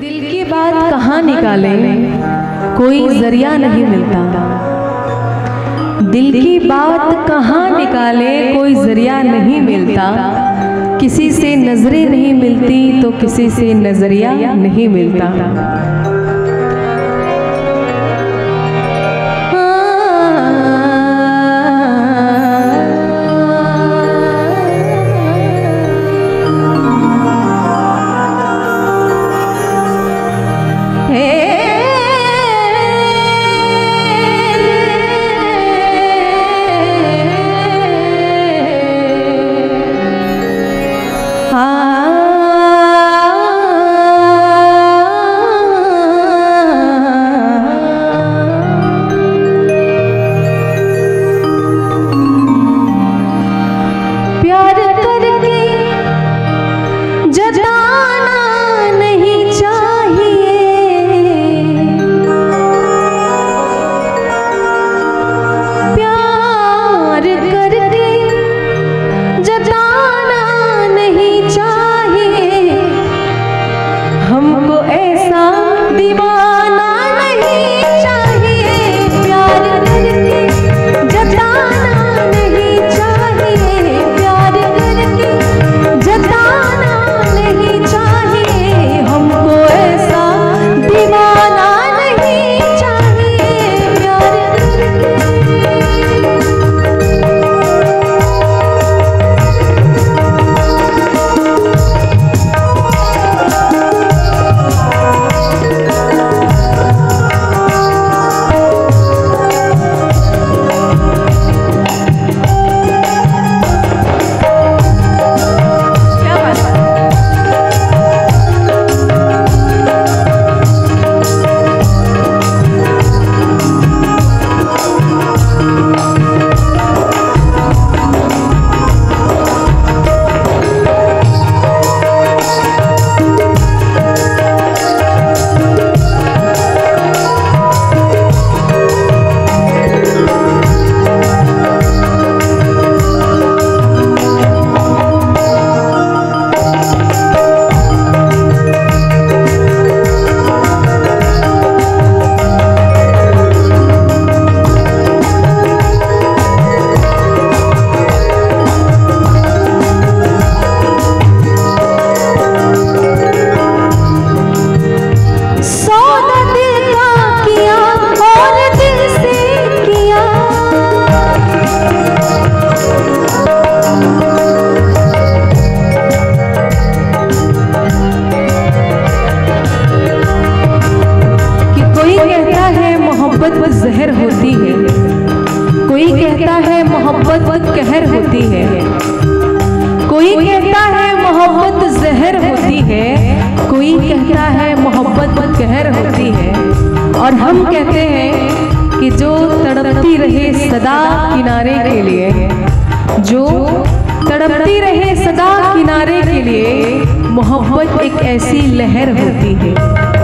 दिल की बात कहाँ निकाले? कोई ज़रिया नहीं मिलता। दिल की बात कहाँ निकाले? कोई ज़रिया नहीं मिलता। किसी से नज़रें नहीं मिलती तो किसी से नज़रिया नहीं मिलता। है, कोई कहता है मोहब्बत कहर होती है। और हम कहते हैं कि जो तड़पती रहे सदा किनारे के लिए, जो तड़पती रहे सदा किनारे के लिए, मोहब्बत एक ऐसी लहर होती है।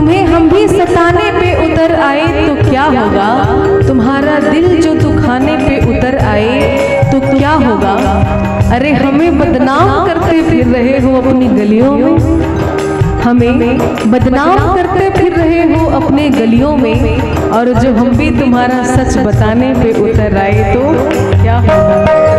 तुम्हें हम भी सताने पे उतर आए तो क्या होगा? तुम्हारा दिल जो दुखाने पे उतर आए तो क्या होगा? अरे, हमें बदनाम करते फिर रहे हो अपनी गलियों में। हमें बदनाम करते फिर रहे हो अपने गलियों में। और जो हम भी तुम्हारा सच बताने पे उतर आए तो क्या होगा?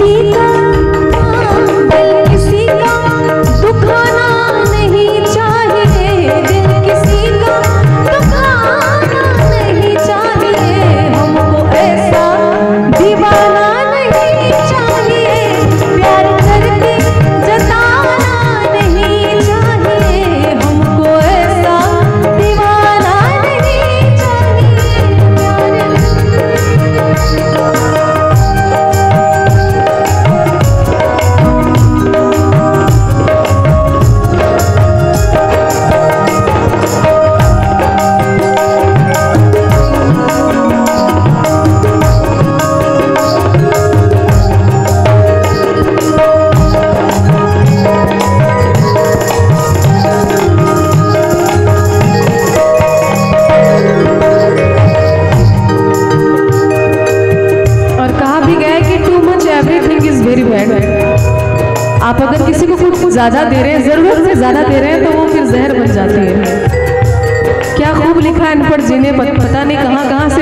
see पता नहीं कहाँ कहाँ से